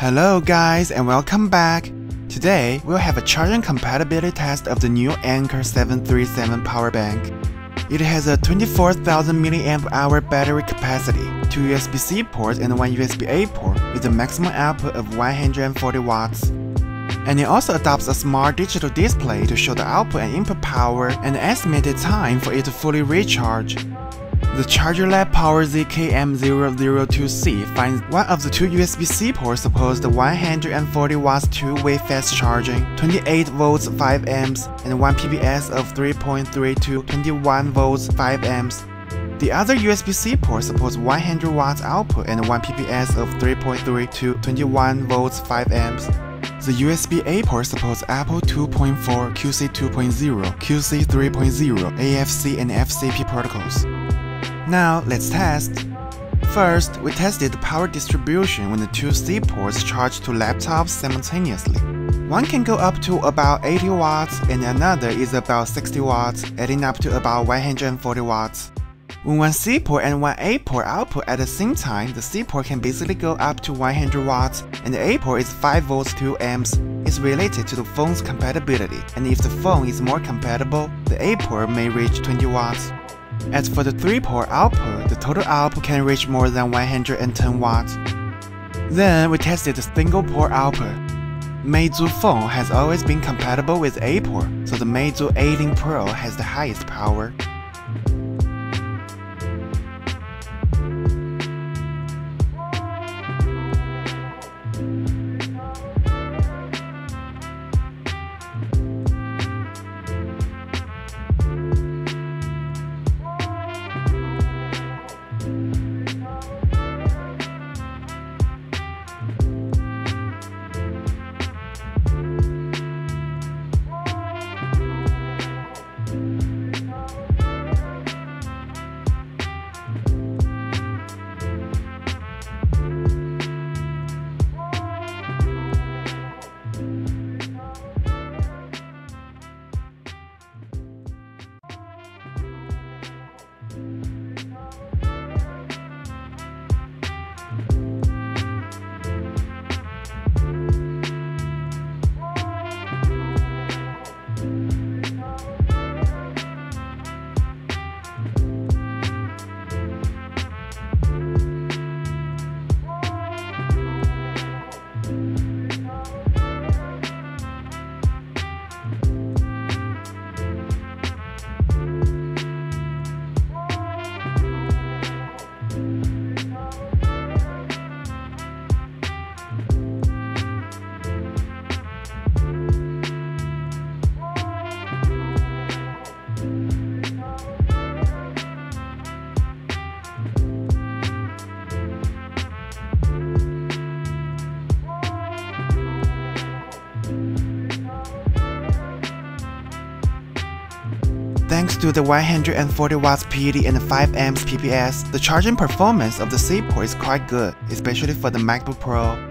Hello guys and welcome back. Today we'll have a charging compatibility test of the new Anker 737 power bank. It has a 24,000 mAh battery capacity, two USB-C ports and one USB-A port with a maximum output of 140 watts. And it also adopts a smart digital display to show the output and input power and the estimated time for it to fully recharge. The Charger Lab POWER-Z KM002C finds one of the two USB-C ports supports the 140 watts two-way fast charging, 28 volts 5 amps, and 1 PPS of 3.3 to 21 volts 5 amps. The other USB-C port supports 100 watts output and 1 PPS of 3.3 to 21 volts 5 amps. The USB-A port supports Apple 2.4, QC 2.0, QC 3.0, AFC and FCP protocols. Now, let's test. First, we tested the power distribution when the two C ports charge to laptops simultaneously. One can go up to about 80 watts and another is about 60 watts, adding up to about 140 watts. When one C port and one A port output at the same time, the C port can basically go up to 100 watts and the A port is 5 volts 2 amps. It's related to the phone's compatibility, and if the phone is more compatible, the A port may reach 20 watts. As for the 3-port output, the total output can reach more than 110 watts. Then we tested the single-port output. Meizu phone has always been compatible with A-port, so the Meizu A-Link Pro has the highest power. Thanks to the 140 watts PD and 5 amps PPS, the charging performance of the C port is quite good, especially for the MacBook Pro.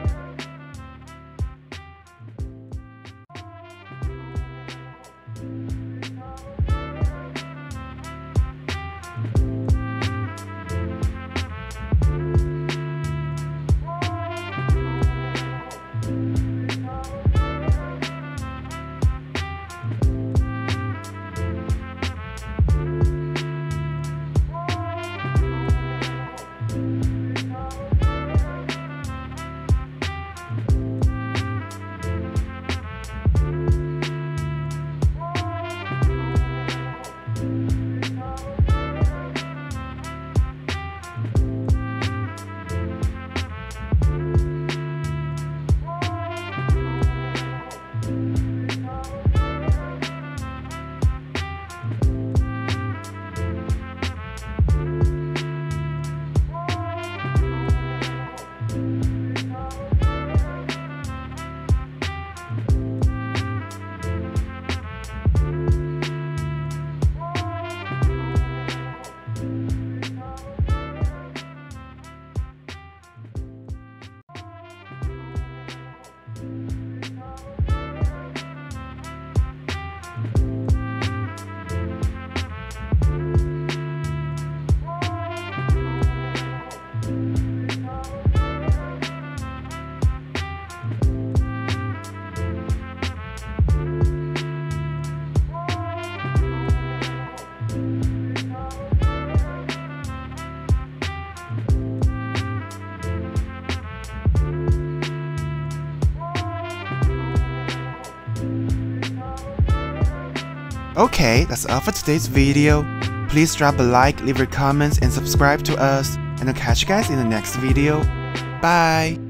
Okay, that's all for today's video. Please drop a like, leave your comments, and subscribe to us. And I'll catch you guys in the next video. Bye!